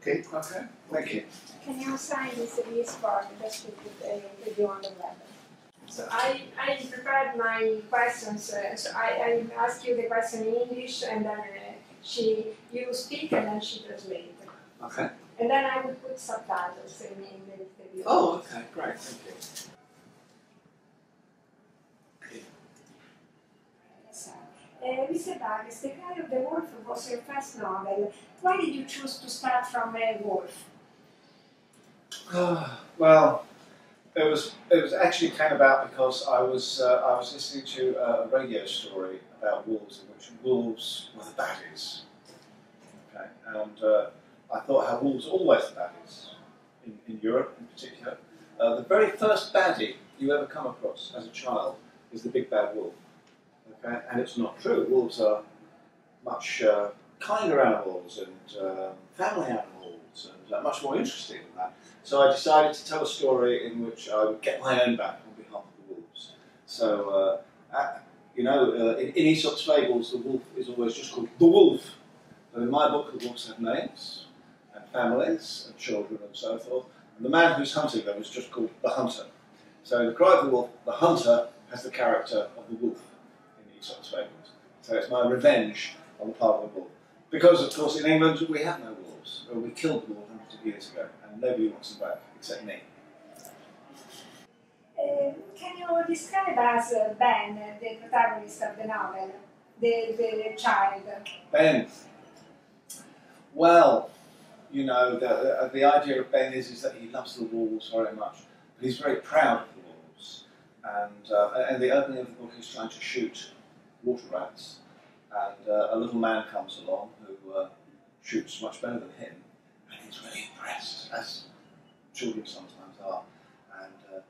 Okay, Okay, thank you. Can you sign this release form just to put with you on the web? So I, I prepared my questions. Uh, so I, I ask you the question in English, and then uh, she you speak, and then she translates. Okay. And then I will put subtitles in, in the video. Oh, okay, great, thank you. So, The Cry of the Wolf was your first novel. Why did you choose to start from a wolf? well, it was it was actually came about because I was uh, I was listening to a radio story about wolves in which wolves were the baddies. Okay, and uh, I thought how wolves are always the baddies in, in Europe in particular. Uh, the very first baddie you ever come across as a child is the big bad wolf. And it's not true. Wolves are much uh, kinder animals and um, family animals and uh, much more interesting than that. So I decided to tell a story in which I would get my own back on behalf of the wolves. So, uh, uh, you know, uh, in, in Aesop's fables, the wolf is always just called the wolf. But in my book, the wolves have names and families and children and so forth. And the man who's hunting them is just called the hunter. So The Cry of the Wolf, the hunter has the character of the wolf in Aesop's fables. So it's my revenge on the part of the wolf. Because, of course, in England we have no wolves. Well, we killed the wolf hundreds of years ago, and nobody wants them back except me. Uh, can you describe us uh, Ben, uh, the protagonist of the novel, the, the child? Ben. Well, you know, the, the, the idea of Ben is, is that he loves the wolves very much, but he's very proud of the wolves. And, uh, and the opening of the book, he's trying to shoot water rats, and uh, a little man comes along who uh, shoots much better than him, and he's really impressed, as children sometimes are. And uh,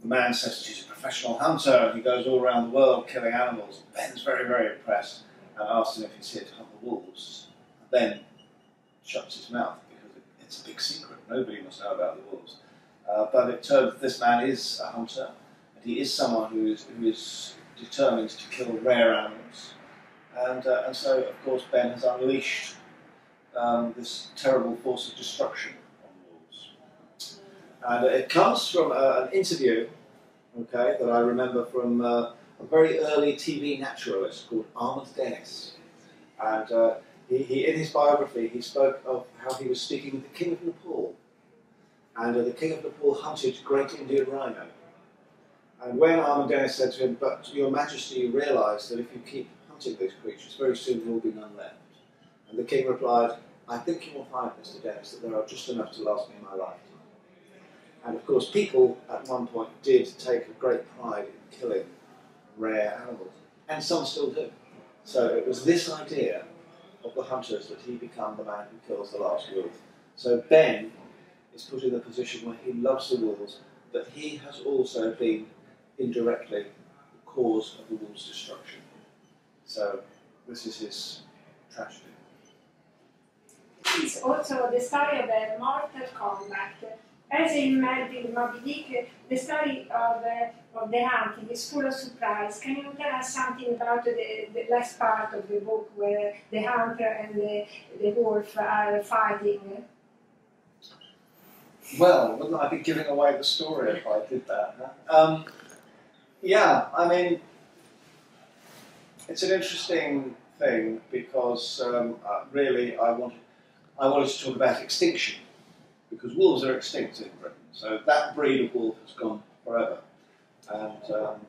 the man says that he's a professional hunter, and he goes all around the world killing animals. Ben's very, very impressed, and asks him if he's here to hunt the wolves. And Ben shuts his mouth because it's a big secret. Nobody must know about the wolves. Uh, but it turns this man is a hunter, and he is someone who is, who is determined to kill rare animals. And, uh, and so, of course, Ben has unleashed um, this terrible force of destruction on wolves. And it comes from uh, an interview, okay, that I remember from uh, a very early TV naturalist called Armand Denis. And uh, he, he, in his biography, he spoke of how he was speaking with the King of Nepal. And the King of Nepal hunted great Indian rhino. And when Armand Denis said to him, But Your Majesty, you realise that if you keep hunting these creatures, very soon there will be none left. And the king replied, I think you will find, Mr. Denis, that there are just enough to last me my lifetime. And of course, people at one point did take a great pride in killing rare animals, and some still do. So it was this idea of the hunters that he become the man who kills the last wolf. So Ben is put in the position where he loves the wolves, but he has also been indirectly the cause of the wolves' destruction. So this is his tragedy. It's also the story of a mortal combat. As in Melville Moby Dick, the story of, uh, of the hunting is full of surprise. Can you tell us something about the, the last part of the book where the hunter and the, the wolf are fighting? Well, wouldn't I be giving away the story if I did that? Huh? Um, yeah, I mean, it's an interesting thing because um, uh, really I wanted, I wanted to talk about extinction because wolves are extinct in Britain. So that breed of wolf has gone forever. And um,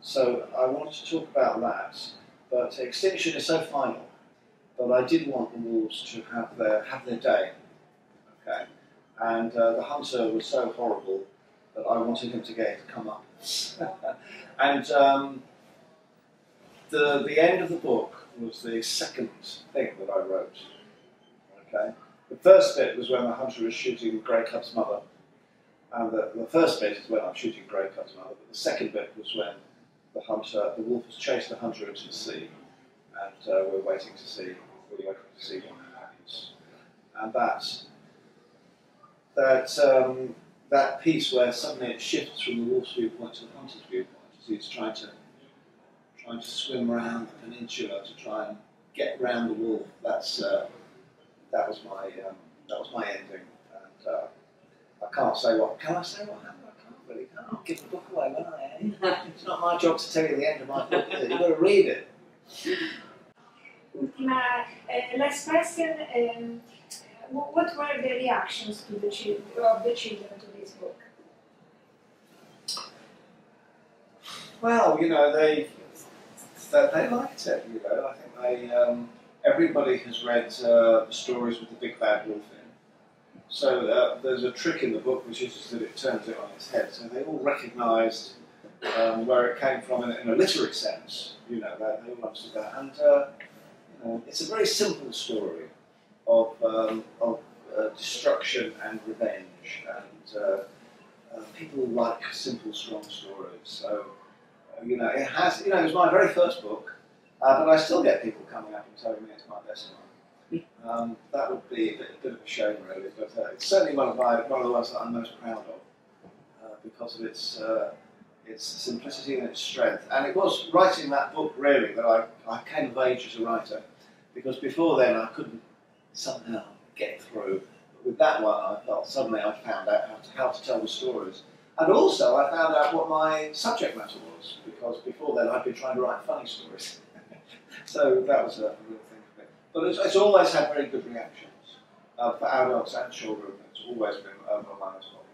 so I wanted to talk about that. But extinction is so final that I did want the wolves to have their, have their day. Okay. And uh, the hunter was so horrible that I wanted him to get to come up. and um, the, the end of the book was the second thing that I wrote. Okay. The first bit was when the hunter was shooting Grey Cub's mother, and the, the first bit is when I'm shooting Grey Cub's mother, but the second bit was when the hunter, the wolf has chased the hunter into the sea, and uh, we're waiting to see, we're waiting to see what happens. And that, that, um, that piece where suddenly it shifts from the wolf's viewpoint to the hunter's viewpoint, as he's trying to, trying to swim around the peninsula to try and get round the wolf, that's, uh, that was my um, that was my ending, and uh, I can't say what. Can I say what happened? I can't really. Can't give the book away, will I? Eh? It's not my job to tell you the end of my book. Is it? You've got to read it. Ultima, uh, last question. Um, wh- what were the reactions to the chil- of the children to this book? Well, you know, they they, they liked it. You know, I think they um, everybody has read uh, stories with the big bad wolf in. So uh, there's a trick in the book, which is that it turns it on its head. So they all recognised um, where it came from in, in a literary sense. You know, they, they all understood that, and uh, you know, it's a very simple story of um, of uh, destruction and revenge, and uh, uh, people like simple, strong stories. So uh, you know, it has. You know, it was my very first book, uh, but I still get people coming up and telling me it's my best one. Um, that would be a bit, a bit of a shame, really. But uh, it's certainly one of my one of the ones that I'm most proud of uh, because of its uh, its simplicity and its strength. And it was writing that book really that I, I came of age as a writer because before then I couldn't somehow get through. But with that one, I felt suddenly I found out how to, how to tell the stories. And also, I found out what my subject matter was because before then I'd been trying to write funny stories. so that was a real thing for me. But it's, it's always had very good reactions uh, for adults and children. It's always been of my popular